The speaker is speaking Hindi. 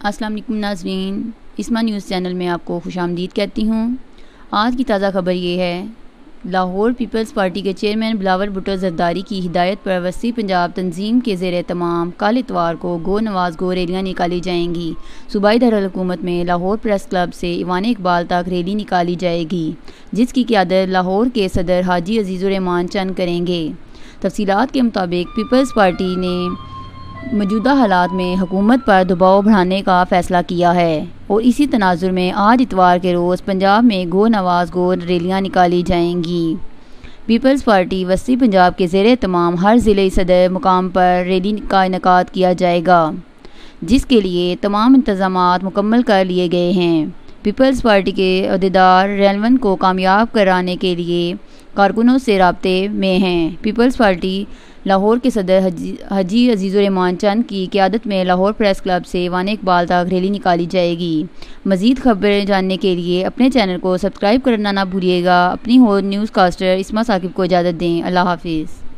अस्सलाम वालेकुम नाजरीन। इसमा न्यूज़ चैनल में आपको खुश आमदीद कहती हूँ। आज की ताज़ा खबर ये है, लाहौर पीपल्स पार्टी के चेयरमैन बिलावल भुट्टो जरदारी की हिदायत पर वसी पंजाब तंजीम के जेर तमाम कल इतवार को गो नवाज़ गो रैलियाँ निकाली जाएँगी। सूबाई दारकूमत में लाहौर प्रेस क्लब से ईवान इकबाल तक रैली निकाली जाएगी, जिसकी क्यादत लाहौर के सदर हाजी अजीज़ुररहमान चंद करेंगे। तफसीत के मुताबिक पीपल्स पार्टी ने मौजूदा हालात में हुकूमत पर दबाव बढ़ाने का फ़ैसला किया है और इसी तनाजुर में आज इतवार के रोज़ पंजाब में गो नवाज़ गो रैलियाँ निकाली जाएँगी। पीपल्स पार्टी वसी पंजाब के जेर तमाम हर ज़िले सदर मुकाम पर रैली का इनका किया जाएगा, जिसके लिए तमाम इंतज़ाम मुकम्मल कर लिए गए हैं। पीपल्स पार्टी के अहदेदार रेलवन को कामयाब कराने के लिए कारकुनों से रबते में हैं। पीपल्स पार्टी लाहौर के सदर हजी, हजी अजीज़ुररहमान चंद की क्यादत में लाहौर प्रेस क्लब से वान इकबाल तक रैली निकाली जाएगी। मज़ीद खबरें जानने के लिए अपने चैनल को सब्सक्राइब करना ना भूलिएगा। अपनी हो न्यूज़ कास्टर इसमा साकिब को इजाज़त दें। अल्लाह हाफिज़।